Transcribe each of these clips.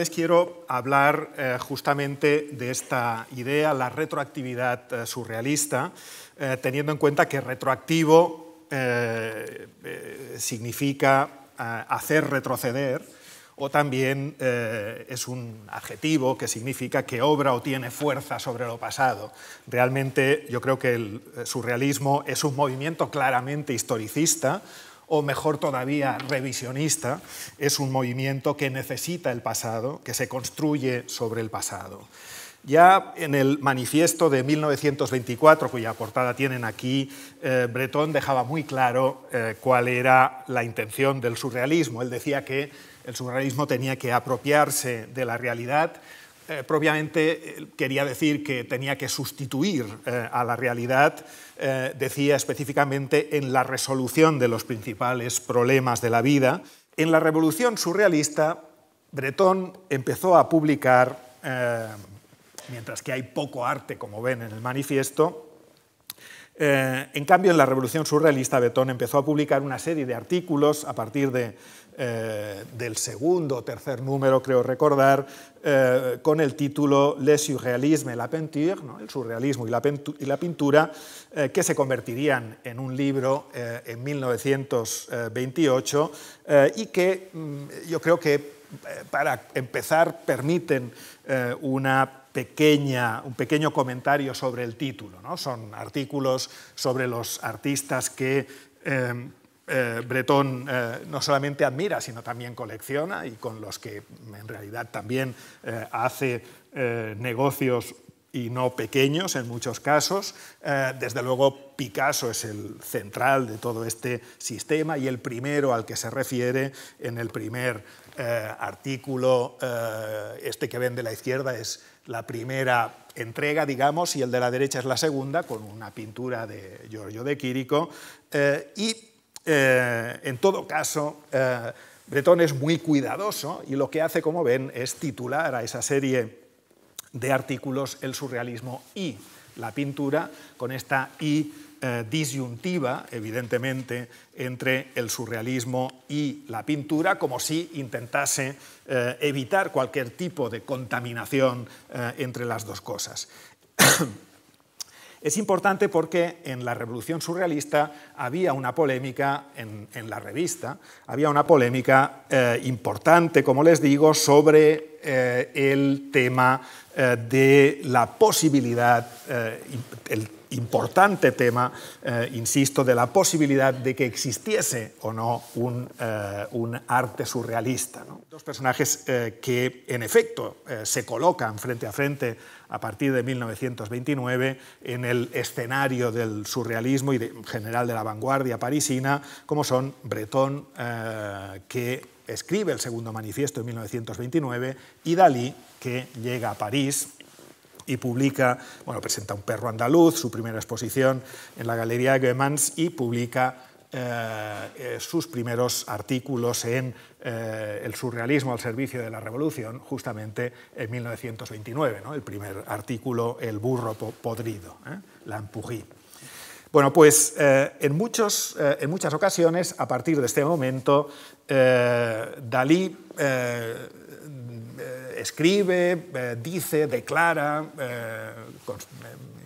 les quiero hablar eh, justamente de esta idea, la retroactividad eh, surrealista, eh, teniendo en cuenta que retroactivo significa hacer retroceder o también es un adjetivo que significa que obra o tiene fuerza sobre lo pasado. Realmente yo creo que el surrealismo es un movimiento claramente historicista, o mejor todavía revisionista, es un movimiento que necesita el pasado, que se construye sobre el pasado. Ya en el manifiesto de 1924, cuya portada tienen aquí, eh, Breton dejaba muy claro eh, cuál era la intención del surrealismo. Él decía que el surrealismo tenía que apropiarse de la realidad, eh, propiamente quería decir que tenía que sustituir a la realidad eh, decía específicamente en la resolución de los principales problemas de la vida. En la revolución surrealista, Breton empezó a publicar, eh, mientras que hay poco arte, como ven en el manifiesto, eh, en cambio, en la Revolución Surrealista, Breton empezó a publicar una serie de artículos a partir eh, del segundo o tercer número, creo recordar, eh, con el título Le surréalisme et la peinture, el surrealismo y la, pintura, eh, que se convertirían en un libro en 1928 y que mm, yo creo que para empezar permiten una Pequeña, un pequeño comentario sobre el título. ¿no? Son artículos sobre los artistas que eh, Bretón eh, no solamente admira, sino también colecciona y con los que en realidad también eh, hace negocios y no pequeños en muchos casos. desde luego Picasso es el central de todo este sistema y el primero al que se refiere en el primer artículo, este que ven de la izquierda es la primera entrega, digamos, y el de la derecha es la segunda, con una pintura de Giorgio de Quirico, y eh, en todo caso, eh, Breton es muy cuidadoso y lo que hace, como ven, es titular a esa serie de artículos el surrealismo y la pintura, con esta I eh, disyuntiva, evidentemente, entre el surrealismo y la pintura, como si intentase evitar cualquier tipo de contaminación entre las dos cosas. Es importante porque en la Revolución Surrealista había una polémica en, la revista, había una polémica eh, importante, como les digo, sobre eh, el tema eh, de la posibilidad, el importante tema, insisto, de la posibilidad de que existiese o no un, arte surrealista. Dos personajes que, en efecto, se colocan frente a frente a partir de 1929 en el escenario del surrealismo y en general de la vanguardia parisina, como son Breton, eh, que escribe el segundo manifiesto en 1929, y Dalí, que llega a París y publica, bueno, presenta Un perro andaluz, su primera exposición en la Galería Goemans, y publica eh, eh, sus primeros artículos en eh, el surrealismo al servicio de la revolución, justamente en 1929, el primer artículo, El burro podrido, la empují. Bueno, pues en, muchos, en, muchas ocasiones, a partir de este momento, Dalí escribe, dice, declara,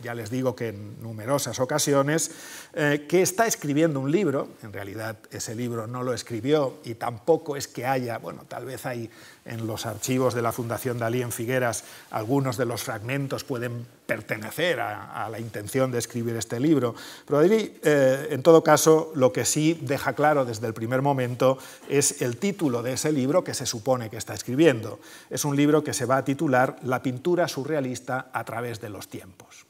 ya les digo que en numerosas ocasiones, eh, que está escribiendo un libro, en realidad ese libro no lo escribió y tampoco es que haya, bueno, tal vez hay en los archivos de la Fundación Dalí en Figueras algunos de los fragmentos pueden pertenecer a, la intención de escribir este libro, pero Dalí, eh, en todo caso, lo que sí deja claro desde el primer momento es el título de ese libro que se supone que está escribiendo. Es un libro que se va a titular La pintura surrealista a través de los tiempos.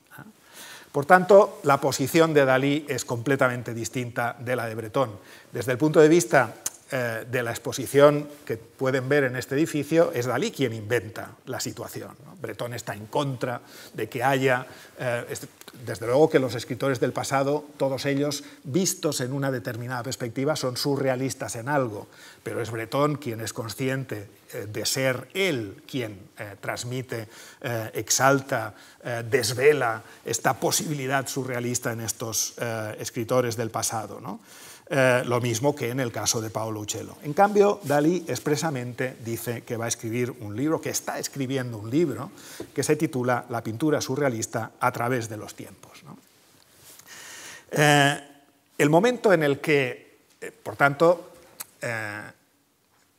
Por tanto, la posición de Dalí es completamente distinta de la de Breton. Desde el punto de vista eh, de la exposición que pueden ver en este edificio, es Dalí quien inventa la situación. Breton está en contra de que haya, eh, desde luego que los escritores del pasado, todos ellos vistos en una determinada perspectiva, son surrealistas en algo, pero es Breton quien es consciente de ser él quien transmite, exalta, desvela esta posibilidad surrealista en estos escritores del pasado. lo mismo que en el caso de Paolo Uccello. En cambio, Dalí expresamente dice que va a escribir un libro, que está escribiendo un libro, que se titula La pintura surrealista a través de los tiempos. el momento en el que, por tanto,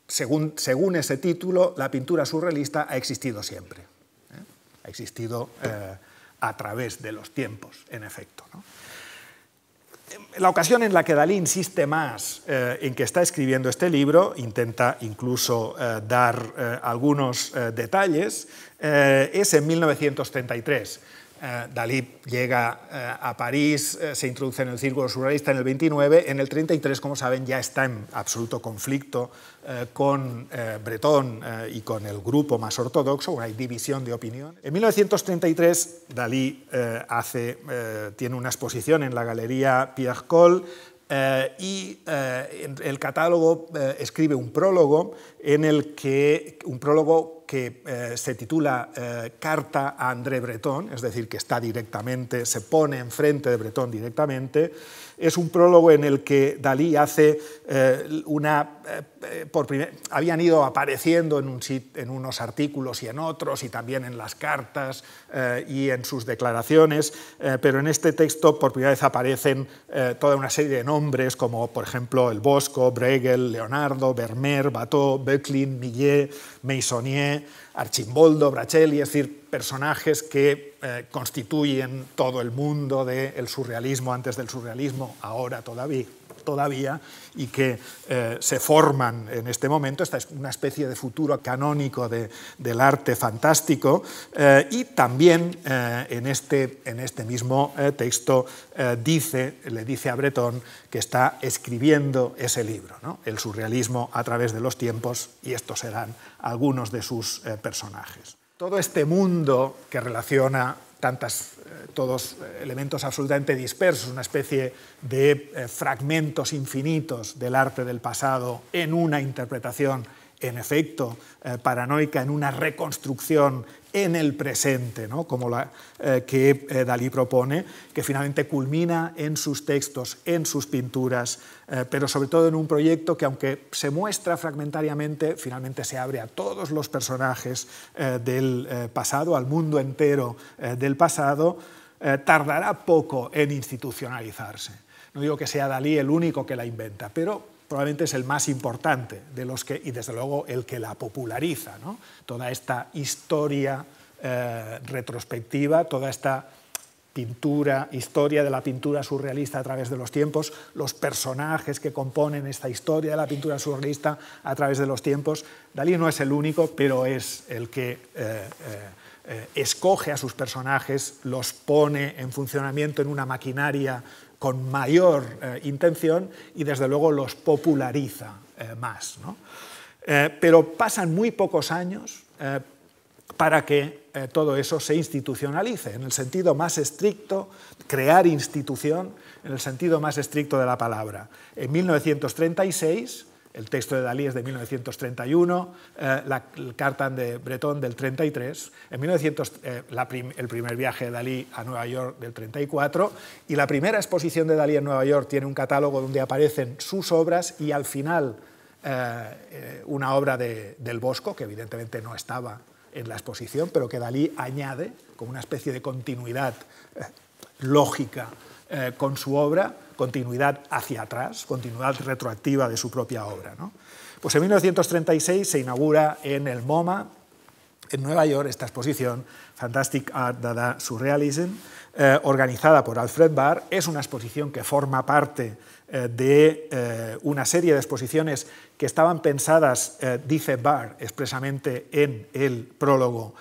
según, ese título, la pintura surrealista ha existido siempre. ¿eh? Ha existido eh, a través de los tiempos, en efecto. La ocasión en la que Dalí insiste más eh, en que está escribiendo este libro, intenta incluso dar algunos detalles, es en 1933 eh, Dalí llega eh, a París, eh, se introduce en el círculo surrealista en el 29, en el 33, como saben, ya está en absoluto conflicto con Breton y con el grupo más ortodoxo, hay división de opinión. En 1933, Dalí hace, tiene una exposición en la Galería Pierre Coll y en el catálogo escribe un prólogo en el que un prólogo que eh, se titula eh, Carta a André Breton, es decir, que está directamente, se pone enfrente de Breton directamente, es un prólogo en el que Dalí hace eh, una... por habían ido apareciendo en, un, en, unos artículos y en otros, y también en las cartas y en sus declaraciones, pero en este texto por primera vez aparecen toda una serie de nombres, como por ejemplo el Bosco, Bregel, Leonardo, Vermeer, Bateau, Böcklin, Millet, Meissonier, Archimboldo, Bracelli, es decir, personajes que eh, constituyen todo el mundo del surrealismo, antes del surrealismo, ahora todavía, todavía y que eh, se forman en este momento. Esta es una especie de futuro canónico del arte fantástico eh, y también en, este, en, este, mismo texto dice, le dice a Breton que está escribiendo ese libro, el surrealismo a través de los tiempos y estos serán algunos de sus personajes. Todo este mundo que relaciona tantas, eh, todos elementos absolutamente dispersos, una especie de eh, fragmentos infinitos del arte del pasado en una interpretación en efecto eh, paranoica, en una reconstrucción en el presente, ¿no? como la eh, que eh, Dalí propone, que finalmente culmina en sus textos, en sus pinturas, pero sobre todo en un proyecto que aunque se muestra fragmentariamente, finalmente se abre a todos los personajes del pasado, al mundo entero del pasado, tardará poco en institucionalizarse. No digo que sea Dalí el único que la inventa, pero probablemente es el más importante de los que, y desde luego el que la populariza, toda esta historia eh, retrospectiva, toda esta pintura, historia de la pintura surrealista a través de los tiempos, los personajes que componen esta historia de la pintura surrealista a través de los tiempos. Dalí no es el único, pero es el que eh, eh, escoge a sus personajes, los pone en funcionamiento en una maquinaria con mayor eh, intención y desde luego los populariza eh, más. Eh, pero pasan muy pocos años para que todo eso se institucionalice, en el sentido más estricto, crear institución, en el sentido más estricto de la palabra. En 1936, el texto de Dalí es de 1931, eh, la, carta de Breton del 33, en 1900, eh, el primer viaje de Dalí a Nueva York del 34, y la primera exposición de Dalí en Nueva York tiene un catálogo donde aparecen sus obras y al final eh, una obra de, del Bosco, que evidentemente no estaba en la exposición, pero que Dalí añade como una especie de continuidad lógica con su obra continuidad hacia atrás, continuidad retroactiva de su propia obra. Pues en 1936 se inaugura en el MoMA, en Nueva York, esta exposición, Fantastic Art Dada Surrealism, eh, organizada por Alfred Barr. Es una exposición que forma parte eh, de eh, una serie de exposiciones que estaban pensadas, dice Barr expresamente en el prólogo,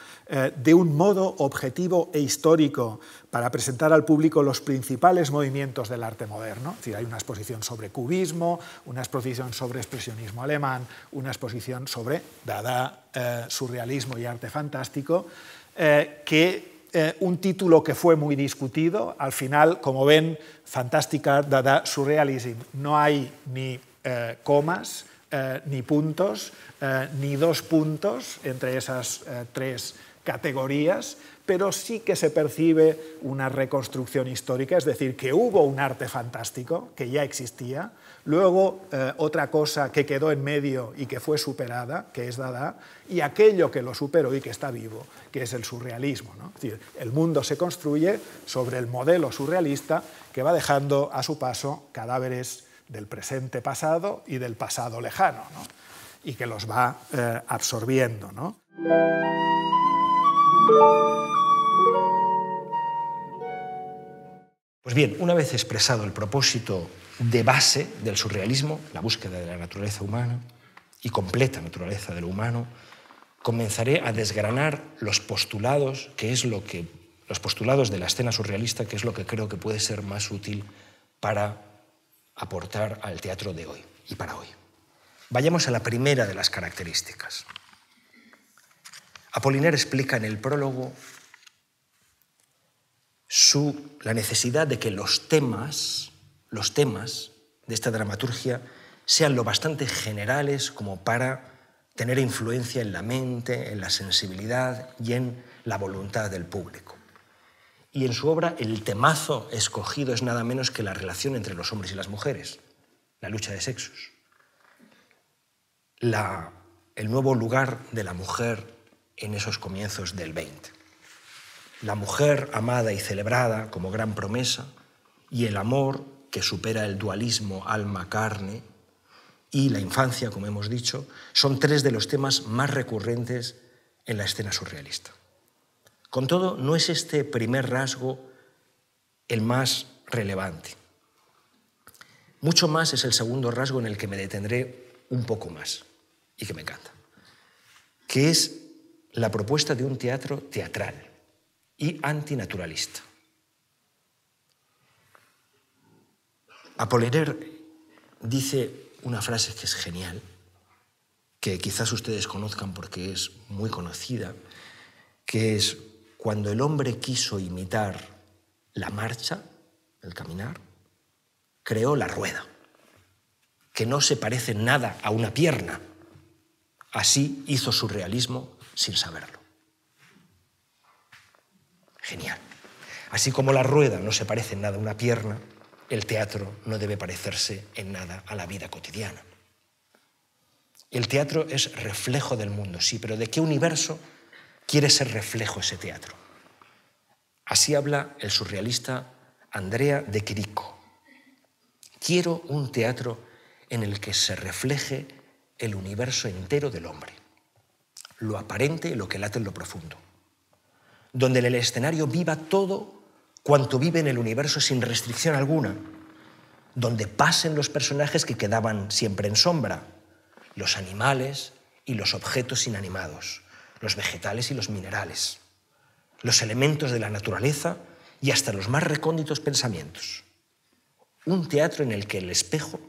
de un modo objetivo e histórico para presentar al público los principales movimientos del arte moderno. Es decir, hay una exposición sobre cubismo, una exposición sobre expresionismo alemán, una exposición sobre Dada, eh, surrealismo y arte fantástico, eh, que eh, un título que fue muy discutido, al final, como ven, Fantastic Art, Dada, Surrealism, no hay ni comas, ni puntos, ni dos puntos entre esas tres categorías, pero sí que se percibe una reconstrucción histórica, es decir, que hubo un arte fantástico que ya existía, luego eh, otra cosa que quedó en medio y que fue superada, que es Dada, y aquello que lo superó y que está vivo, que es el surrealismo. Es decir, el mundo se construye sobre el modelo surrealista que va dejando a su paso cadáveres del presente pasado y del pasado lejano, y que los va eh, absorbiendo. ¿no? Pues bien, una vez expresado el propósito de base del surrealismo, la búsqueda de la naturaleza humana y completa naturaleza de lo humano, comenzaré a desgranar los postulados, que es lo que los postulados de la escena surrealista, que es lo que creo que puede ser más útil para aportar al teatro de hoy y para hoy. Vayamos a la primera de las características. Apollinaire explica en el prólogo la necesidad de que los temas, los temas de esta dramaturgia sean lo bastante generales como para tener influencia en la mente, en la sensibilidad y en la voluntad del público. Y en su obra el temazo escogido es nada menos que la relación entre los hombres y las mujeres, la lucha de sexos, el nuevo lugar de la mujer en esos comienzos del 20 la mujer amada y celebrada como gran promesa y el amor que supera el dualismo alma-carne y la infancia, como hemos dicho, son tres de los temas más recurrentes en la escena surrealista. Con todo, no es este primer rasgo el más relevante. Mucho más es el segundo rasgo en el que me detendré un poco más y que me encanta, que es la propuesta de un teatro teatral y antinaturalista. Apollinaire dice una frase que es genial, que quizás ustedes conozcan porque es muy conocida, que es cuando el hombre quiso imitar la marcha, el caminar, creó la rueda, que no se parece nada a una pierna. Así hizo su realismo sin saberlo. Genial. Así como la rueda no se parece en nada a una pierna, el teatro no debe parecerse en nada a la vida cotidiana. El teatro es reflejo del mundo, sí, pero ¿de qué universo quiere ser reflejo ese teatro? Así habla el surrealista Andrea de Quirico. Quiero un teatro en el que se refleje el universo entero del hombre, lo aparente y lo que late en lo profundo. Donde en el escenario viva todo cuanto vive en el universo sin restricción alguna, donde pasen los personajes que quedaban siempre en sombra, los animales y los objetos inanimados, los vegetales y los minerales, los elementos de la naturaleza y hasta los más recónditos pensamientos. Un teatro en el que el espejo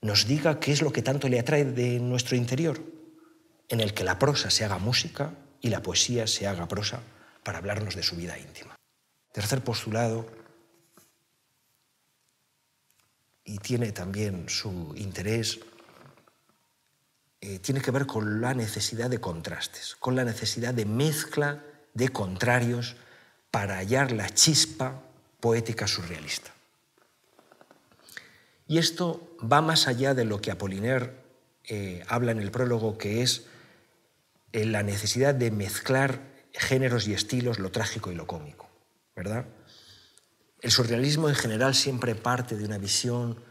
nos diga qué es lo que tanto le atrae de nuestro interior, en el que la prosa se haga música y la poesía se haga prosa para hablarnos de su vida íntima. Tercer postulado, y tiene también su interés, eh, tiene que ver con la necesidad de contrastes, con la necesidad de mezcla de contrarios para hallar la chispa poética surrealista. Y esto va más allá de lo que Apollinaire eh, habla en el prólogo, que es la necesidad de mezclar géneros y estilos, lo trágico y lo cómico, ¿verdad? El surrealismo en general siempre parte de una visión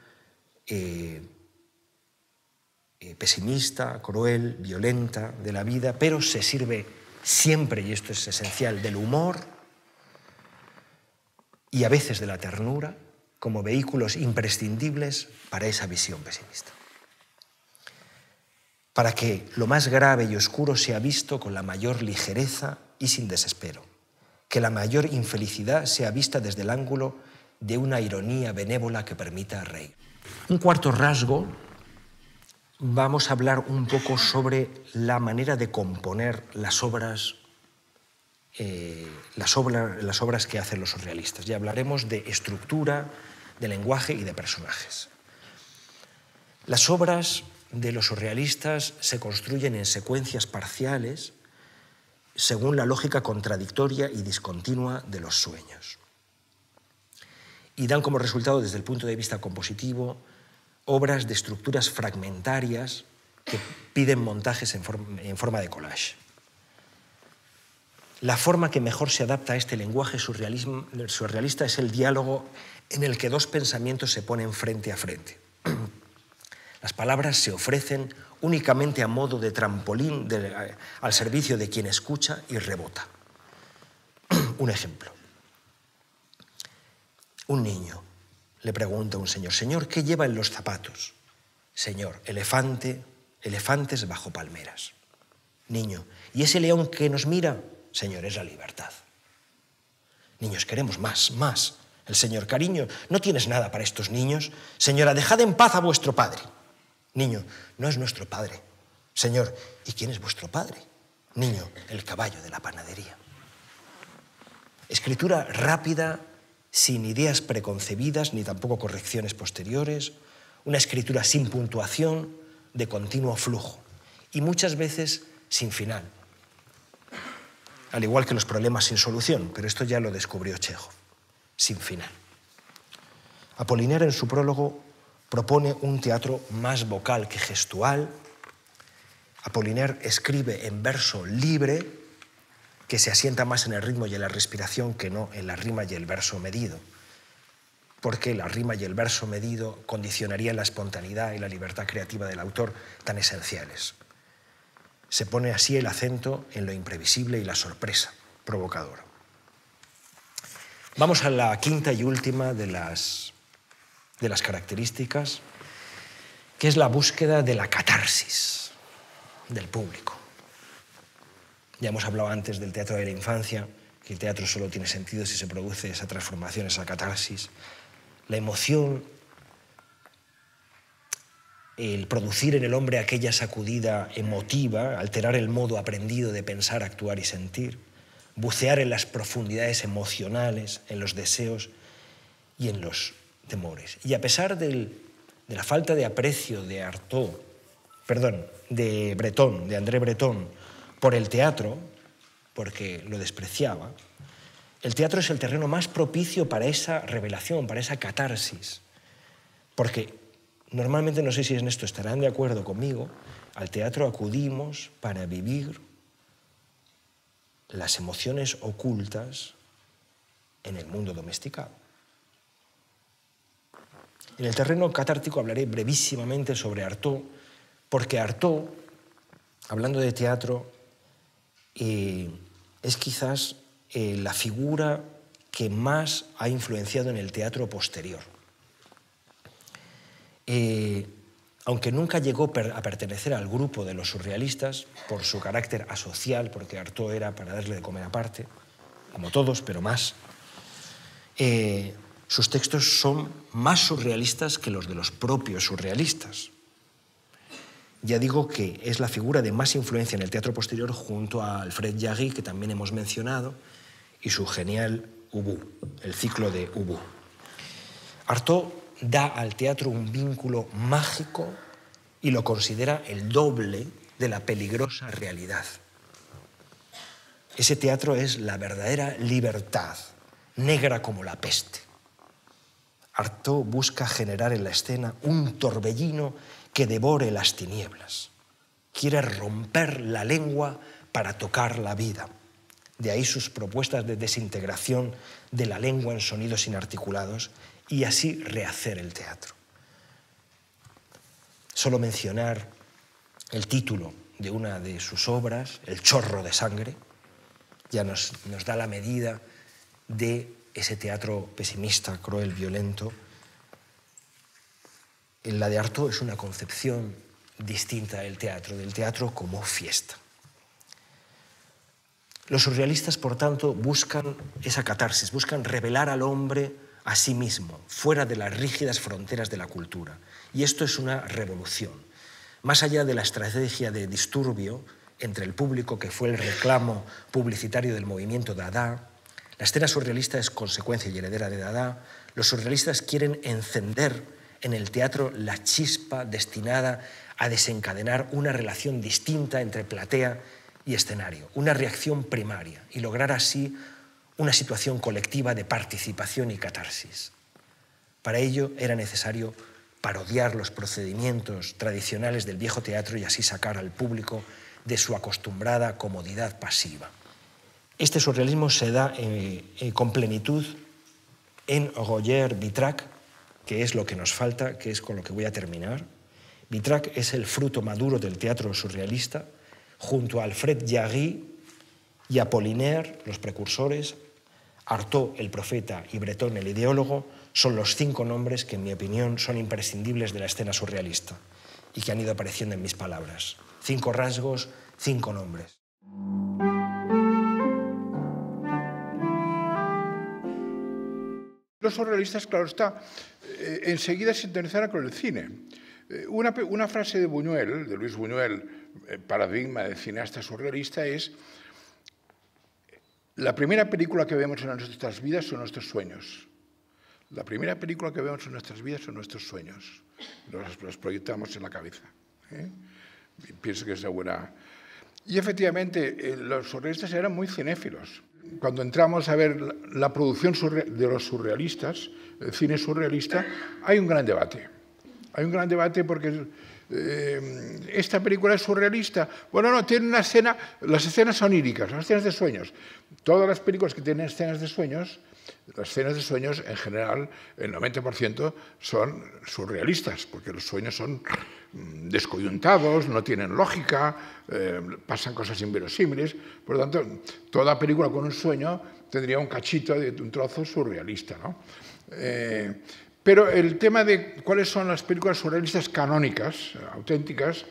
eh, eh, pesimista, cruel, violenta de la vida, pero se sirve siempre, y esto es esencial, del humor y a veces de la ternura como vehículos imprescindibles para esa visión pesimista para que lo más grave y oscuro sea visto con la mayor ligereza y sin desespero, que la mayor infelicidad sea vista desde el ángulo de una ironía benévola que permita reír. Un cuarto rasgo, vamos a hablar un poco sobre la manera de componer las obras, eh, las, las obras que hacen los surrealistas. Ya hablaremos de estructura, de lenguaje y de personajes. Las obras de los surrealistas se construyen en secuencias parciales según la lógica contradictoria y discontinua de los sueños. Y dan como resultado, desde el punto de vista compositivo, obras de estructuras fragmentarias que piden montajes en forma, de collage. La forma que mejor se adapta a este lenguaje surrealista es el diálogo en el que dos pensamientos se ponen frente a frente. Las palabras se ofrecen únicamente a modo de trampolín al servicio de quien escucha y rebota. un ejemplo. Un niño le pregunta a un señor, Señor, ¿qué lleva en los zapatos? Señor, elefante, elefantes bajo palmeras. Niño, ¿y ese león que nos mira? Señor, es la libertad. Niños, queremos más, más. El Señor, cariño, ¿no tienes nada para estos niños? Señora, dejad en paz a vuestro padre. Niño, no es nuestro padre. Señor, ¿y quién es vuestro padre? Niño, el caballo de la panadería. Escritura rápida, sin ideas preconcebidas ni tampoco correcciones posteriores, una escritura sin puntuación, de continuo flujo y muchas veces sin final, al igual que los problemas sin solución, pero esto ya lo descubrió Chejo, sin final. Apolinar en su prólogo propone un teatro más vocal que gestual. Apolinar escribe en verso libre que se asienta más en el ritmo y en la respiración que no en la rima y el verso medido, porque la rima y el verso medido condicionarían la espontaneidad y la libertad creativa del autor tan esenciales. Se pone así el acento en lo imprevisible y la sorpresa provocadora. Vamos a la quinta y última de las, de las características, que es la búsqueda de la catarsis del público. Ya hemos hablado antes del teatro de la infancia, que el teatro solo tiene sentido si se produce esa transformación, esa catarsis. La emoción, el producir en el hombre aquella sacudida emotiva, alterar el modo aprendido de pensar, actuar y sentir, bucear en las profundidades emocionales, en los deseos y en los temores. Y a pesar de la falta de aprecio de Artaud, perdón, de Breton, de André Breton, por el teatro, porque lo despreciaba, el teatro es el terreno más propicio para esa revelación, para esa catarsis. Porque normalmente, no sé si en esto estarán de acuerdo conmigo, al teatro acudimos para vivir las emociones ocultas en el mundo domesticado. En el terreno catártico hablaré brevísimamente sobre Artaud, porque Artaud, hablando de teatro, eh, es quizás eh, la figura que más ha influenciado en el teatro posterior. Eh, aunque nunca llegó a pertenecer al grupo de los surrealistas por su carácter asocial, porque Artaud era para darle de comer aparte, como todos, pero más, sus textos son más surrealistas que los de los propios surrealistas. Ya digo que es la figura de más influencia en el teatro posterior junto a Alfred Jarry, que también hemos mencionado, y su genial Ubu, el ciclo de Ubu. Artaud da al teatro un vínculo mágico y lo considera el doble de la peligrosa realidad. Ese teatro es la verdadera libertad, negra como la peste. Artaud busca generar en la escena un torbellino que devore las tinieblas. Quiere romper la lengua para tocar la vida. De ahí sus propuestas de desintegración de la lengua en sonidos inarticulados y así rehacer el teatro. Solo mencionar el título de una de sus obras, El chorro de sangre, ya nos, nos da la medida de ese teatro pesimista, cruel, violento, la de Artaud es una concepción distinta del teatro, del teatro como fiesta. Los surrealistas, por tanto, buscan esa catarsis, buscan revelar al hombre a sí mismo, fuera de las rígidas fronteras de la cultura. Y esto es una revolución. Más allá de la estrategia de disturbio entre el público, que fue el reclamo publicitario del movimiento Dada, la escena surrealista es consecuencia y heredera de Dada, los surrealistas quieren encender en el teatro la chispa destinada a desencadenar una relación distinta entre platea y escenario, una reacción primaria, y lograr así una situación colectiva de participación y catarsis. Para ello era necesario parodiar los procedimientos tradicionales del viejo teatro y así sacar al público de su acostumbrada comodidad pasiva. Este surrealismo se da eh, eh, con plenitud en Roger Vitrac, que es lo que nos falta, que es con lo que voy a terminar. Vitrac es el fruto maduro del teatro surrealista, junto a Alfred Jarry y Apollinaire, los precursores, Artaud, el profeta, y Breton, el ideólogo, son los cinco nombres que, en mi opinión, son imprescindibles de la escena surrealista y que han ido apareciendo en mis palabras. Cinco rasgos, cinco nombres. Los surrealistas, claro está, eh, enseguida sintonizaron con el cine. Eh, una, una, frase de Buñuel, de Luis Buñuel, eh, paradigma de cineasta surrealista, es la primera película que vemos en nuestras vidas son nuestros sueños. La primera película que vemos en nuestras vidas son nuestros sueños. Los, proyectamos en la cabeza. ¿eh? pienso que es la buena. Y efectivamente, eh, los surrealistas eran muy cinéfilos. Cuando entramos a ver la, producción de los surrealistas, el cine surrealista, hay un gran debate. Hay un gran debate porque eh, esta película es surrealista. Bueno, no, tiene una escena, las escenas son oníricas, las escenas de sueños. Todas las películas que tienen escenas de sueños las escenas de sueños, en general, el 90% son surrealistas, porque los sueños son mm, descoyuntados, no tienen lógica, eh, pasan cosas inverosímiles. Por lo tanto, toda película con un sueño tendría un cachito, de un trozo surrealista. ¿no? Eh, pero el tema de cuáles son las películas surrealistas canónicas, auténticas,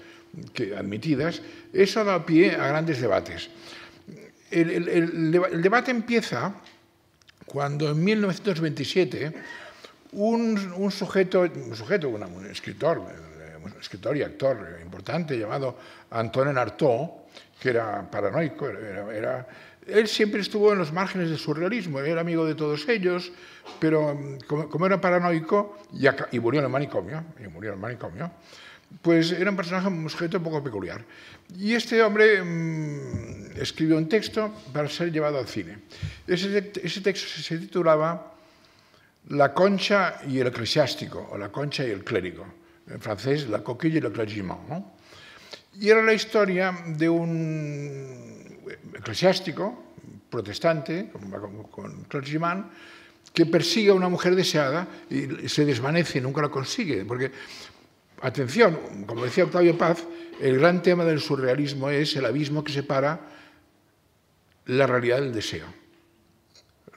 que, admitidas, eso da pie a grandes debates. el debate empieza cuando en 1927 un, sujeto, un, sujeto un escritor, un escritor y actor importante llamado Antoine Artaud, que era paranoico, era, él siempre estuvo en los márgenes del surrealismo, era amigo de todos ellos, pero como, era paranoico y, y, murió en el manicomio, y murió en el manicomio, pues era un personaje, un sujeto un poco peculiar. Y este hombre mmm, escribió un texto para ser llevado al cine. Ese, texto se titulaba La concha y el eclesiástico, o La concha y el clérigo. En francés, La coquille y le clergement. ¿no? Y era la historia de un eclesiástico protestante, con, con clergyman, que persigue a una mujer deseada y se desvanece nunca la consigue, porque Atención, como decía Octavio Paz, el gran tema del surrealismo es el abismo que separa la realidad del deseo.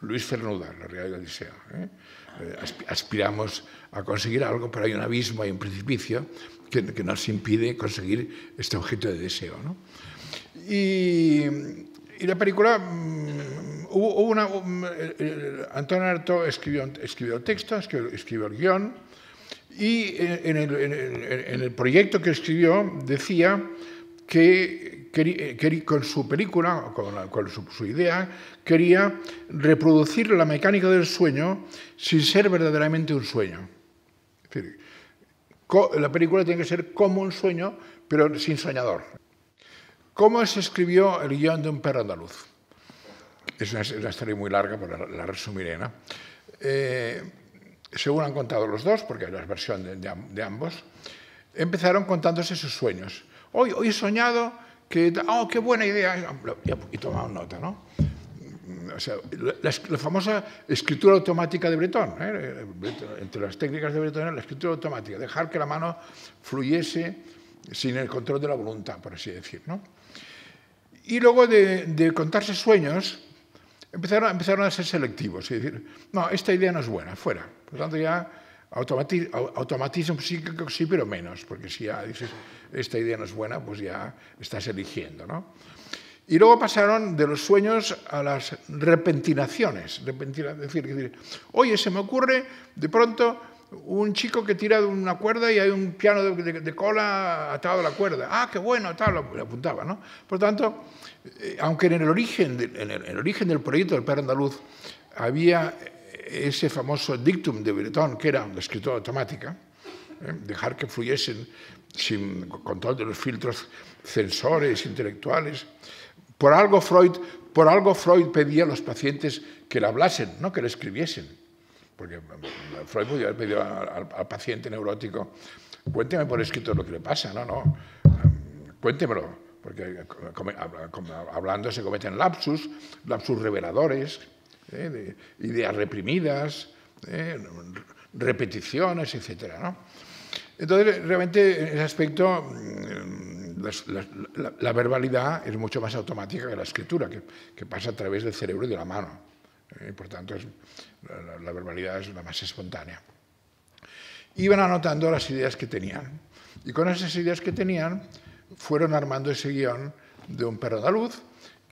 Luis Fernuda, la realidad del deseo. ¿eh? Eh, aspiramos a conseguir algo, pero hay un abismo, hay un precipicio que, nos impide conseguir este objeto de deseo. Y, la película, mm, hubo, una, Antonio Arto escribió, el texto, escribió el guion, y en el, proyecto que escribió decía que, con su película, con, su, idea, quería reproducir la mecánica del sueño sin ser verdaderamente un sueño. la película tiene que ser como un sueño, pero sin soñador. ¿Cómo se escribió el guion de un perro andaluz? Es una, historia muy larga, pero la, resumiré. ¿no? Eh, según han contado los dos, porque hay la versión de, ambos, empezaron contándose sus sueños. Hoy, hoy he soñado que, oh, qué buena idea, y tomaron nota, ¿no? O sea, la, famosa escritura automática de Breton, ¿eh? entre las técnicas de Breton, la escritura automática, dejar que la mano fluyese sin el control de la voluntad, por así decir. ¿no? Y luego de, de contarse sueños, empezaron, empezaron a ser selectivos y decir, no, esta idea no es buena, fuera. Por lo tanto, ya automatismo sí, sí, pero menos, porque si ya dices, esta idea no es buena, pues ya estás eligiendo. ¿no? Y luego pasaron de los sueños a las repentinaciones. es decir, oye, se me ocurre de pronto un chico que tira de una cuerda y hay un piano de, cola atado a la cuerda. Ah, qué bueno, tal, lo, apuntaba. ¿no? Por tanto, eh, aunque en el, origen, en el, origen del proyecto del perro andaluz había ese famoso dictum de Breton, que era la escritura automática, ¿eh? dejar que fluyesen sin control de los filtros censores, intelectuales. Por algo Freud, por algo Freud pedía a los pacientes que le hablasen, no que le escribiesen. Porque Freud podía haber pedido al, al paciente neurótico, cuénteme por escrito lo que le pasa, no, no, cuéntemelo, porque hablando se cometen lapsus, lapsus reveladores, ¿eh? de ideas reprimidas, ¿eh? repeticiones, etc. ¿no? Entonces, realmente, en ese aspecto, mm, la, verbalidad es mucho más automática que la escritura, que, pasa a través del cerebro y de la mano. ¿eh? por tanto, la, verbalidad es la más espontánea. Iban anotando las ideas que tenían. Y con esas ideas que tenían, fueron armando ese guion de un perro andaluz,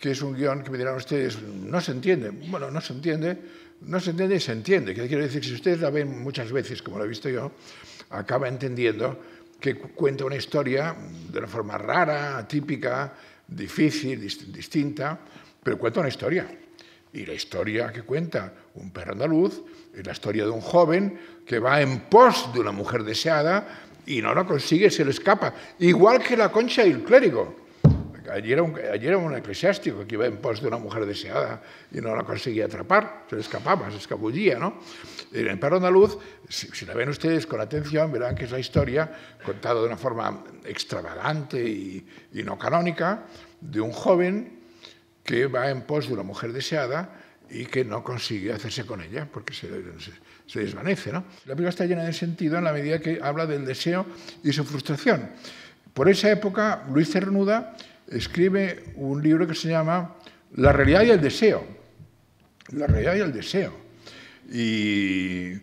que es un guion que me dirán ustedes, no se entiende. Bueno, no se entiende, no se entiende y se entiende. Quiero decir, si ustedes la ven muchas veces, como lo he visto yo, acaba entendiendo que cuenta una historia de una forma rara, atípica, difícil, distinta, pero cuenta una historia. Y la historia que cuenta un perro andaluz es la historia de un joven que va en pos de una mujer deseada y no la consigue, se le escapa. Igual que la concha y el clérigo. Ayer era, un, ayer un eclesiástico que iba en pos de una mujer deseada y no la conseguía atrapar, se le escapaba, se escabullía. ¿no? En el perro andaluz, si, si, la ven ustedes con atención, verán que es la historia contada de una forma extravagante y, y no canónica de un joven que va en pos de una mujer deseada y que no consigue hacerse con ella porque se, se, desvanece. ¿no? La película está llena de sentido en la medida que habla del deseo y su frustración. Por esa época, Luis Cernuda escribe un libro que se llama La realidad y el deseo. La realidad y el deseo. Y,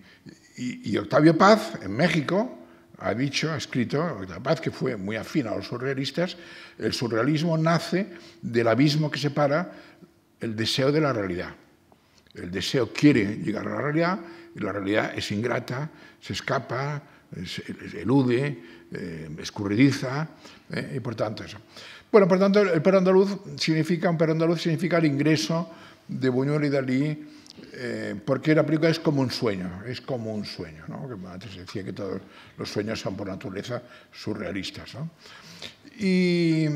y, Octavio Paz, en México, ha dicho, ha escrito, Octavio Paz, que fue muy afín a los surrealistas, el surrealismo nace del abismo que separa el deseo de la realidad. El deseo quiere llegar a la realidad y la realidad es ingrata, se escapa, elude, eh, escurridiza eh, y por tanto eso. Bueno, por tanto, el perro andaluz significa, un perro andaluz significa el ingreso de Buñuel y Dalí eh, porque la película es como un sueño, es como un sueño. ¿no? Antes decía que todos los sueños son por naturaleza surrealistas. ¿no? Y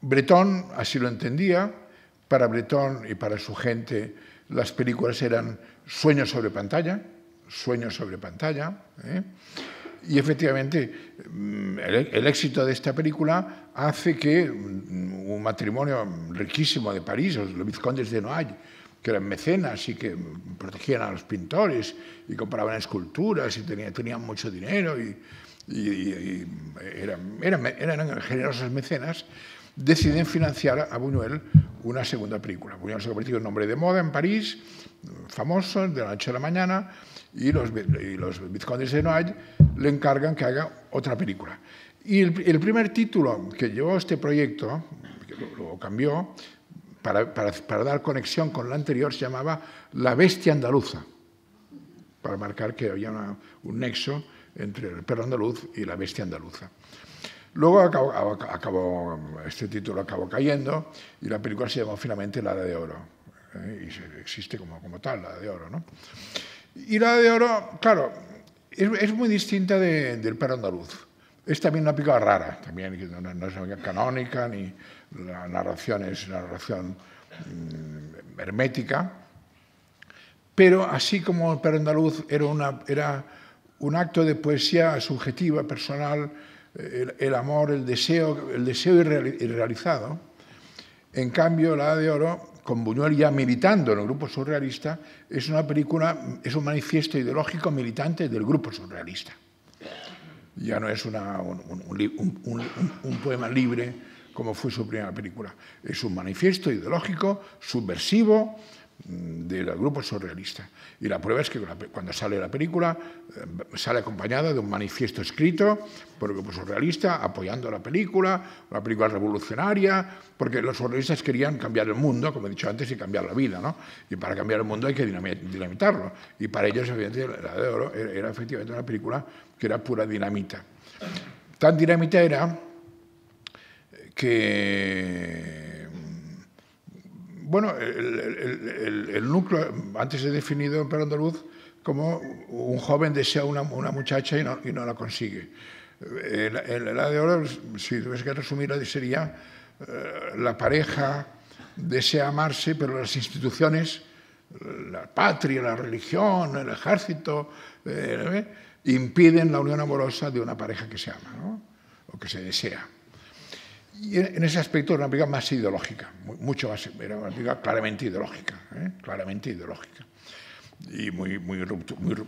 Bretón así lo entendía, para Bretón y para su gente las películas eran sueños sobre pantalla, sueños sobre pantalla. ¿eh? Y efectivamente, mm, el, éxito de esta película hace que mm, un matrimonio riquísimo de París, los vizcondes de Noailles, que eran mecenas y que protegían a los pintores y compraban esculturas y tenían, mucho dinero y, eran, eran, generosos mecenas, deciden financiar a Buñuel una segunda película. Buñuel se ha convertido en nombre de moda en París, famoso, de la noche a la mañana, y los, y los vizcondes de Noailles le encargan que haga otra película. Y el, primer título que llevó este proyecto, que lo, cambió, para, para, para, dar conexión con la anterior, se llamaba La Bestia Andaluza, para marcar que había una, un nexo entre el perro andaluz y la bestia andaluza. Luego acabó, este título acabó cayendo y la película se llamó finalmente La de Oro. ¿eh? Y existe como, como tal, La de Oro. ¿no? Y La de Oro, claro, es, muy distinta de, del perro andaluz. Es también una película rara, también no, es canónica, ni la narración es una narración mmm, hermética. Pero así como el perro andaluz era, una, un acto de poesía subjetiva, personal, el, amor, el deseo, el deseo irrealizado. En cambio, La de Oro, con Buñuel ya militando en el grupo surrealista, es una película, es un manifiesto ideológico militante del grupo surrealista. Ya no es una, un, un, poema libre como fue su primera película. Es un manifiesto ideológico, subversivo, del grupo surrealista. Y la prueba es que cuando sale la película eh, sale acompañada de un manifiesto escrito por el grupo surrealista apoyando la película, una película revolucionaria, porque los surrealistas querían cambiar el mundo, como he dicho antes, y cambiar la vida. ¿no? Y para cambiar el mundo hay que dinamitarlo. Y para ellos, evidentemente, La de Oro era efectivamente una película que era pura dinamita. Tan dinamita era que bueno, el, núcleo, antes he definido en Perú Andaluz como un joven desea una, muchacha y no, la consigue. En, en la de oro, si tuviese que resumirlo, sería eh, la pareja desea amarse, pero las instituciones, la patria, la religión, el ejército, eh, impiden la unión amorosa de una pareja que se ama o que se desea. Y en ese aspecto era una película más ideológica, mucho más, era una película claramente ideológica, ¿eh? claramente ideológica y muy, muy,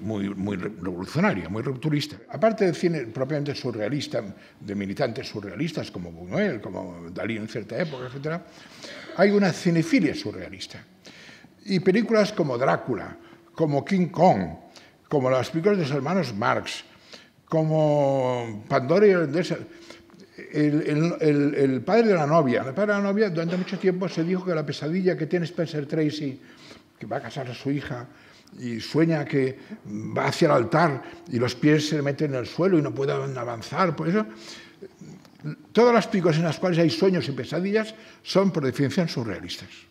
muy, muy, revolucionaria, muy rupturista. Aparte del cine propiamente surrealista, de militantes surrealistas como Buñuel, como Dalí en cierta época, etc., hay una cinefilia surrealista. Y películas como Drácula, como King Kong, como las películas de los hermanos Marx, como Pandora y el, el, padre de la novia. El padre de la novia durante mucho tiempo se dijo que la pesadilla que tiene Spencer Tracy, que va a casar a su hija, y sueña que va hacia el altar y los pies se meten en el suelo y no pueden avanzar. Por eso, todas las películas en las cuales hay sueños y pesadillas son por definición surrealistas.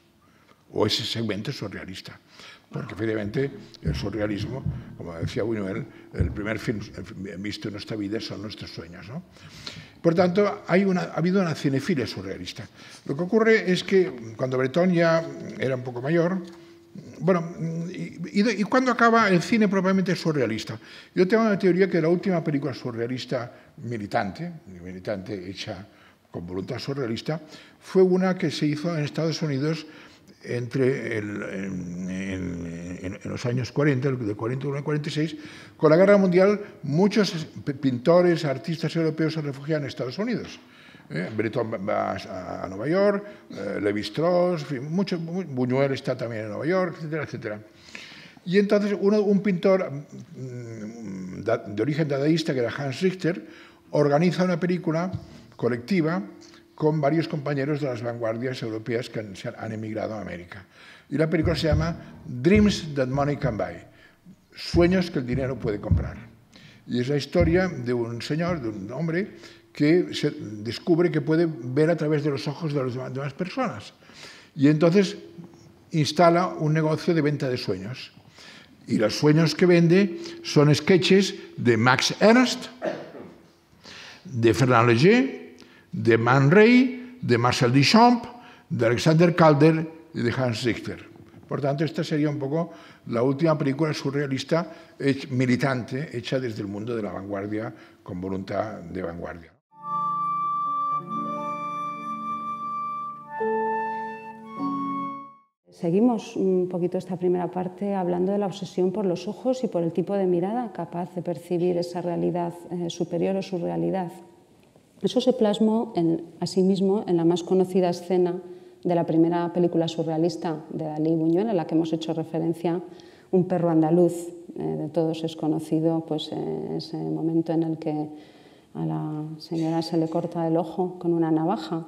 O ese segmento surrealista. Porque efectivamente el surrealismo, como decía Buñuel, el primer film visto en nuestra vida son nuestros sueños. ¿no? Por tanto, hay una, ha habido una cinefilia surrealista. Lo que ocurre es que cuando Breton ya era un poco mayor, bueno, ¿y, y, cuándo acaba el cine propiamente surrealista? Yo tengo una teoría que la última película surrealista militante, militante hecha con voluntad surrealista, fue una que se hizo en Estados Unidos entre en, los años 40, de 41 a 46, con la guerra mundial, muchos pintores, artistas europeos se refugiaron en Estados Unidos. ¿eh? Breton va a, Nueva York, eh, Levi Strauss, Buñuel está también en Nueva York, etcétera, etcétera. Y entonces uno, un pintor mm, de origen dadaísta, que era Hans Richter, organiza una película colectiva con varios compañeros de las vanguardias europeas que han, han emigrado a América. Y la película se llama Dreams That Money Can Buy, Sueños que el dinero puede comprar. Y es la historia de un señor, de un hombre, que se descubre que puede ver a través de los ojos de las demás personas. Y entonces instala un negocio de venta de sueños. Y los sueños que vende son sketches de Max Ernst, de Fernand Léger, de Man Ray, de Marcel Duchamp, de Alexander Calder y de Hans Richter. Por tanto, esta sería un poco la última película surrealista militante hecha desde el mundo de la vanguardia con voluntad de vanguardia. Seguimos un poquito esta primera parte hablando de la obsesión por los ojos y por el tipo de mirada capaz de percibir esa realidad eh, superior o su realidad. Eso se plasmó en, asimismo en la más conocida escena de la primera película surrealista de Dalí Buñuel, en la que hemos hecho referencia, Un perro andaluz. Eh, de todos es conocido pues, eh, ese momento en el que a la señora se le corta el ojo con una navaja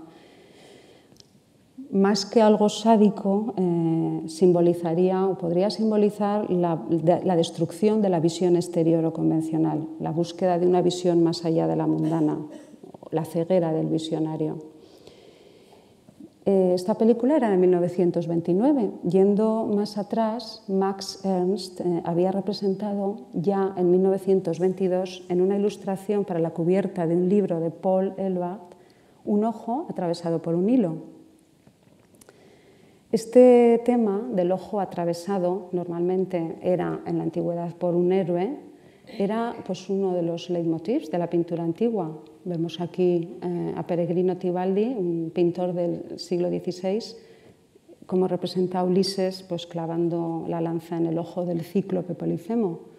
más que algo sádico, eh, simbolizaría o podría simbolizar la, destrucción de la visión exterior o convencional, la búsqueda de una visión más allá de la mundana, la ceguera del visionario. Eh, esta película era de 1929. Yendo más atrás, Max Ernst eh, había representado ya en 1922 en una ilustración para la cubierta de un libro de Paul Elbart un ojo atravesado por un hilo. Este tema del ojo atravesado normalmente era en la antigüedad por un héroe, era pues, uno de los leitmotivs de la pintura antigua. Vemos aquí eh, a Peregrino Tibaldi, un pintor del siglo XVI, como representa a Ulises pues, clavando la lanza en el ojo del cíclope Polifemo.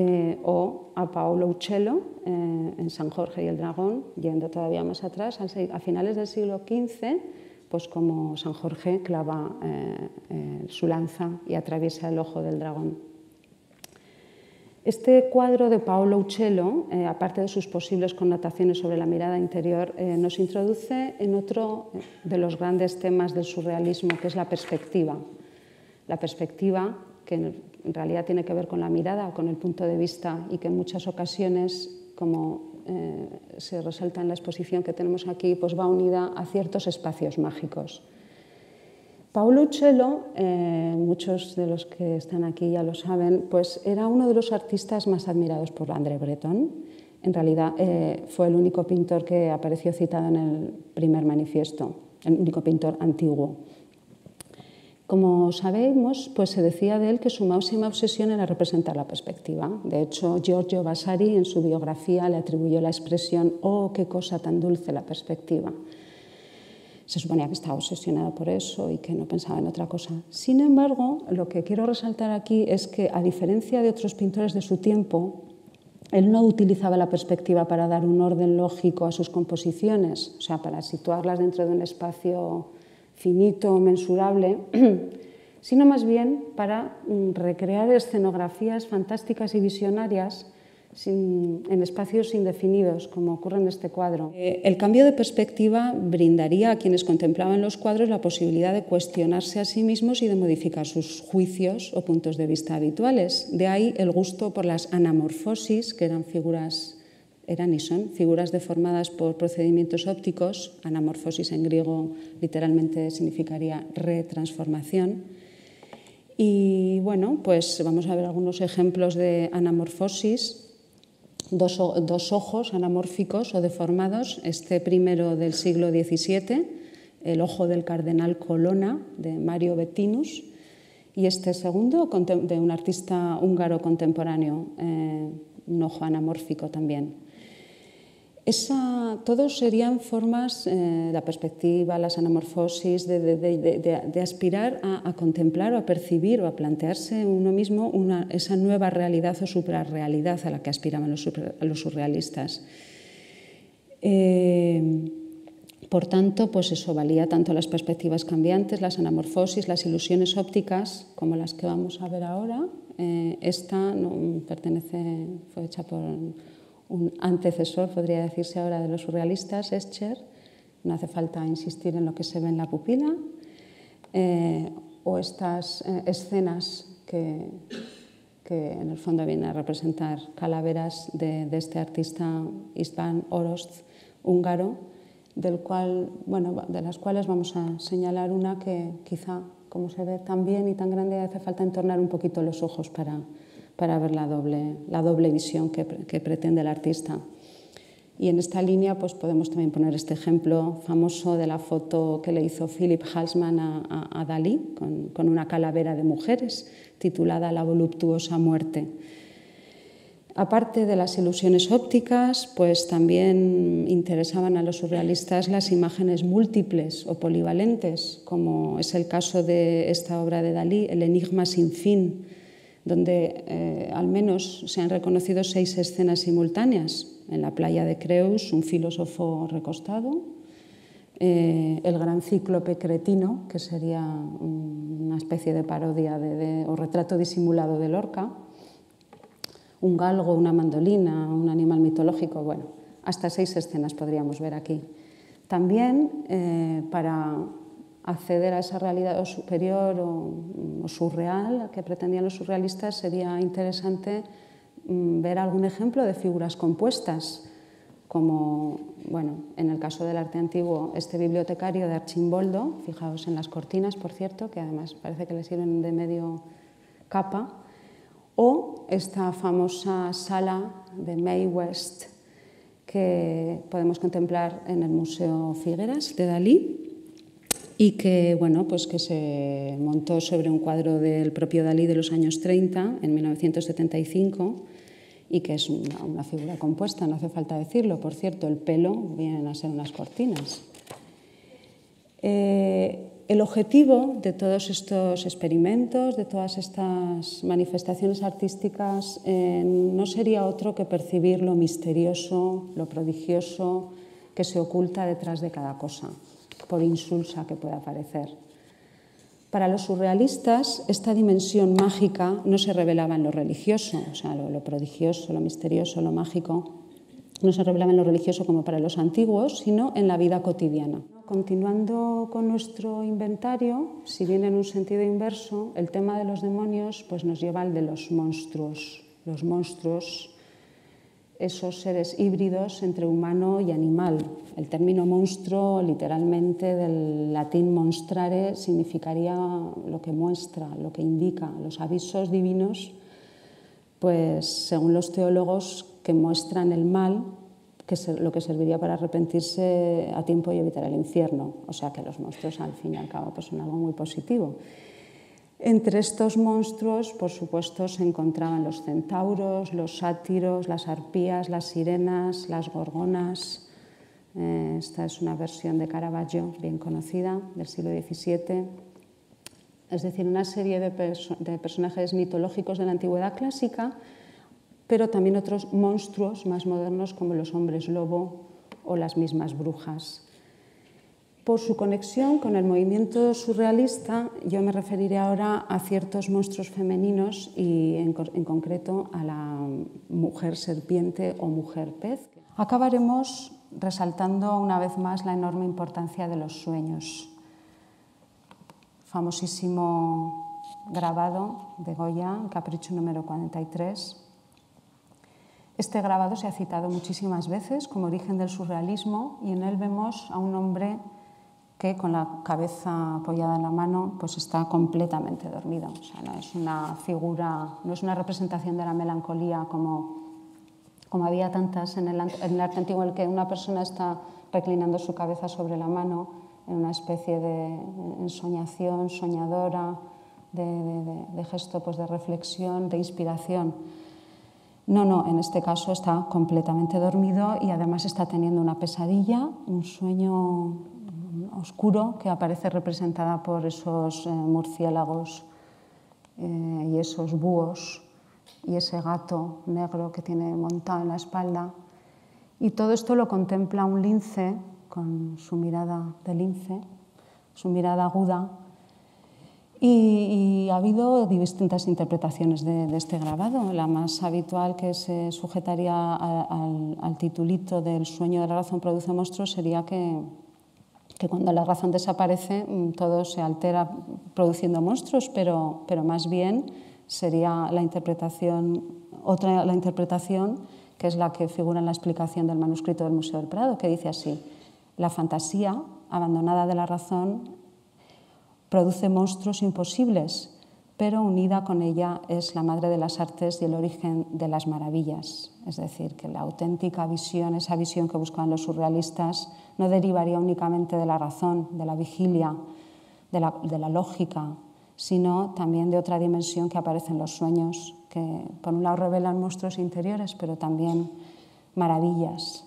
Eh, o a Paolo Uccello eh, en San Jorge y el Dragón, yendo todavía más atrás, a finales del siglo XV, pues como San Jorge clava eh, su lanza y atraviesa el ojo del dragón. Este cuadro de Paolo Uccello, eh, aparte de sus posibles connotaciones sobre la mirada interior, nos introduce en otro de los grandes temas del surrealismo, que es la perspectiva. La perspectiva, que en realidad tiene que ver con la mirada, con el punto de vista, y que en muchas ocasiones, como eh, se resalta en la exposición que tenemos aquí, pues va unida a ciertos espacios mágicos. Paulo Uccello, eh, muchos de los que están aquí ya lo saben, pues era uno de los artistas más admirados por André Breton. En realidad eh, fue el único pintor que apareció citado en el primer manifiesto, el único pintor antiguo. Como sabemos, pues se decía de él que su máxima obsesión era representar la perspectiva. De hecho, Giorgio Vasari en su biografía le atribuyó la expresión «Oh, qué cosa tan dulce la perspectiva» se suponía que estaba obsesionado por eso y que no pensaba en otra cosa. Sin embargo, lo que quiero resaltar aquí es que, a diferencia de otros pintores de su tiempo, él no utilizaba la perspectiva para dar un orden lógico a sus composiciones, o sea, para situarlas dentro de un espacio finito, mensurable, sino más bien para mm, recrear escenografías fantásticas y visionarias en espacios indefinidos, como ocurre en este cuadro. Eh, el cambio de perspectiva brindaría a quienes contemplaban los cuadros la posibilidad de cuestionarse a sí mismos y de modificar sus juicios o puntos de vista habituales. De ahí el gusto por las anamorfosis, que eran figuras eran y son figuras deformadas por procedimientos ópticos. Anamorfosis en griego literalmente significaría retransformación. Y bueno, pues vamos a ver algunos ejemplos de anamorfosis dos, ojos anamórficos o deformados, este primero del siglo XVII, el ojo del cardenal Colonna de Mario Bettinus, y este segundo de un artista húngaro contemporáneo, eh, un ojo anamórfico también. Esa, todos serían formas, eh, la perspectiva, las anamorfosis, de, aspirar a, contemplar o a percibir o a plantearse uno mismo esa nueva realidad o suprarrealidad a la que aspiraban los, surrealistas. Eh, por tanto, pues eso valía tanto las perspectivas cambiantes, las anamorfosis, las ilusiones ópticas, como las que vamos a ver ahora. Eh, esta no, pertenece, fue hecha por un antecesor, podría decirse ahora, de los surrealistas, Escher. No hace falta insistir en lo que se ve en la pupila. Eh, o estas eh, escenas que, que, en el fondo vienen a representar calaveras de, este artista Istvan Orost, húngaro, del cual, bueno, de las cuales vamos a señalar una que quizá, como se ve tan bien y tan grande, hace falta entornar un poquito los ojos para, para ver la doble, la doble visión que, pretende el artista. Y en esta línea pues podemos también poner este ejemplo famoso de la foto que le hizo Philip Halsman a, Dalí con, con, una calavera de mujeres titulada La voluptuosa muerte. Aparte de las ilusiones ópticas, pues también interesaban a los surrealistas las imágenes múltiples o polivalentes, como es el caso de esta obra de Dalí, El enigma sin fin, donde eh, al menos se han reconocido seis escenas simultáneas. En la playa de Creus, un filósofo recostado, eh, el gran cíclope cretino, que sería una especie de parodia o retrato disimulado de Lorca, un galgo, una mandolina, un animal mitológico, bueno, hasta seis escenas podríamos ver aquí. También eh, para acceder a esa realidad superior o, surreal que pretendían los surrealistas, sería interesante mm, ver algún ejemplo de figuras compuestas, como bueno, en el caso del arte antiguo, este bibliotecario de Archimboldo, fijaos en las cortinas, por cierto, que además parece que le sirven de medio capa, o esta famosa sala de May West que podemos contemplar en el Museo Figueras de Dalí, y que, bueno, pues que se montó sobre un cuadro del propio Dalí de los años 30, en 1975, y que es una, figura compuesta, no hace falta decirlo. Por cierto, el pelo vienen a ser unas cortinas. Eh, el objetivo de todos estos experimentos, de todas estas manifestaciones artísticas, eh, no sería otro que percibir lo misterioso, lo prodigioso que se oculta detrás de cada cosa por insulsa que pueda parecer. Para los surrealistas, esta dimensión mágica no se revelaba en lo religioso, o sea, lo, prodigioso, lo misterioso, lo mágico, no se revelaba en lo religioso como para los antiguos, sino en la vida cotidiana. Continuando con nuestro inventario, si bien en un sentido inverso, el tema de los demonios pues nos lleva al de los monstruos. Los monstruos esos seres híbridos entre humano y animal. El término monstruo, literalmente del latín monstrare, significaría lo que muestra, lo que indica, los avisos divinos, pues según los teólogos que muestran el mal, que lo que serviría para arrepentirse a tiempo y evitar el infierno. O sea que los monstruos al fin y al cabo pues, son algo muy positivo. Entre estos monstruos, por supuesto, se encontraban los centauros, los sátiros, las arpías, las sirenas, las gorgonas. Eh, esta es una versión de Caravaggio bien conocida del siglo XVII. Es decir, una serie de, de personajes mitológicos de la antigüedad clásica, pero también otros monstruos más modernos como los hombres lobo o las mismas brujas. Por su conexión con el movimiento surrealista, yo me referiré ahora a ciertos monstruos femeninos y en, concreto a la mujer serpiente o mujer pez. Acabaremos resaltando una vez más la enorme importancia de los sueños. Famosísimo grabado de Goya, Capricho número 43. Este grabado se ha citado muchísimas veces como origen del surrealismo y en él vemos a un hombre que con la cabeza apoyada en la mano pues está completamente dormido. O sea, no es una figura, no es una representación de la melancolía como, como había tantas en el, en el arte antiguo en el que una persona está reclinando su cabeza sobre la mano en una especie de ensoñación soñadora, de, de, de gesto pues, de reflexión, de inspiración. No, no, en este caso está completamente dormido y además está teniendo una pesadilla, un sueño oscuro que aparece representada por esos eh, murciélagos eh, y esos búhos y ese gato negro que tiene montado en la espalda. Y todo esto lo contempla un lince con su mirada de lince, su mirada aguda. Y, ha habido distintas interpretaciones de, este grabado. La más habitual que se sujetaría al, al titulito del sueño de la razón produce monstruos sería que, que cuando la razón desaparece mm, todo se altera produciendo monstruos, pero, pero más bien sería la interpretación, otra la interpretación que es la que figura en la explicación del manuscrito del Museo del Prado, que dice así, la fantasía, abandonada de la razón, produce monstruos imposibles, pero unida con ella es la madre de las artes y el origen de las maravillas. Es decir, que la auténtica visión, esa visión que buscaban los surrealistas, no derivaría únicamente de la razón, de la vigilia, de la, lógica, sino también de otra dimensión que aparece en los sueños, que por un lado revelan monstruos interiores, pero también maravillas.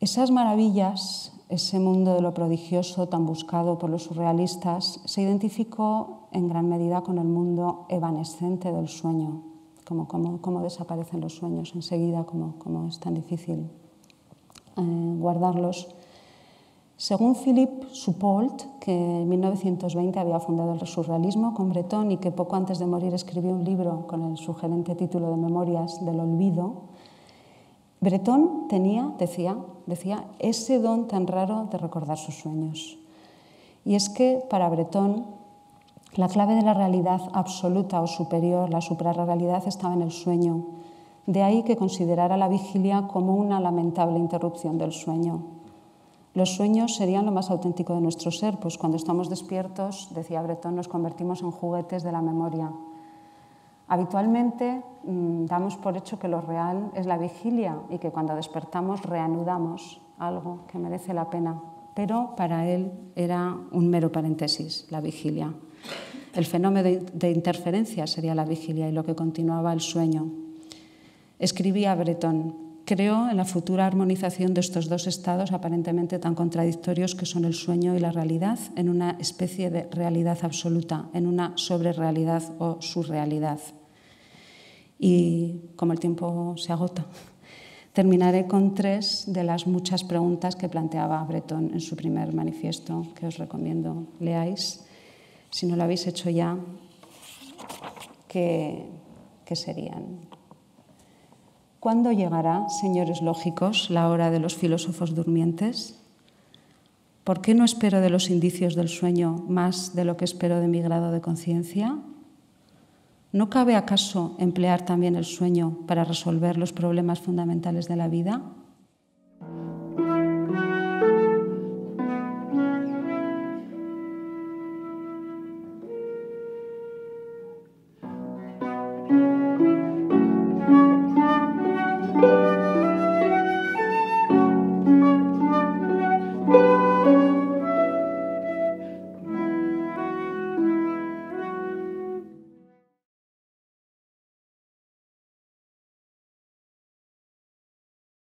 Esas maravillas ese mundo de lo prodigioso tan buscado por los surrealistas se identificó en gran medida con el mundo evanescente del sueño, como, como, desaparecen los sueños enseguida, como, como es tan difícil eh, guardarlos. Según Philippe Soupault, que en 1920 había fundado el surrealismo con Breton y que poco antes de morir escribió un libro con el sugerente título de Memorias del Olvido, Breton tenía, decía, decía, ese don tan raro de recordar sus sueños. Y es que para Breton la clave de la realidad absoluta o superior, la suprarrealidad, estaba en el sueño. De ahí que considerara la vigilia como una lamentable interrupción del sueño. Los sueños serían lo más auténtico de nuestro ser, pues cuando estamos despiertos, decía Breton, nos convertimos en juguetes de la memoria. Habitualmente mm, damos por hecho que lo real es la vigilia y que cuando despertamos reanudamos algo que merece la pena, pero para él era un mero paréntesis, la vigilia. El fenómeno de interferencia sería la vigilia y lo que continuaba el sueño. Escribía Breton, creo en la futura armonización de estos dos estados aparentemente tan contradictorios que son el sueño y la realidad, en una especie de realidad absoluta, en una sobrerealidad o surrealidad. Y como el tiempo se agota, terminaré con tres de las muchas preguntas que planteaba Breton en su primer manifiesto, que os recomiendo leáis. Si no lo habéis hecho ya, ¿qué, qué serían? ¿Cuándo llegará, señores lógicos, la hora de los filósofos durmientes? ¿Por qué no espero de los indicios del sueño más de lo que espero de mi grado de conciencia? ¿No cabe acaso emplear también el sueño para resolver los problemas fundamentales de la vida?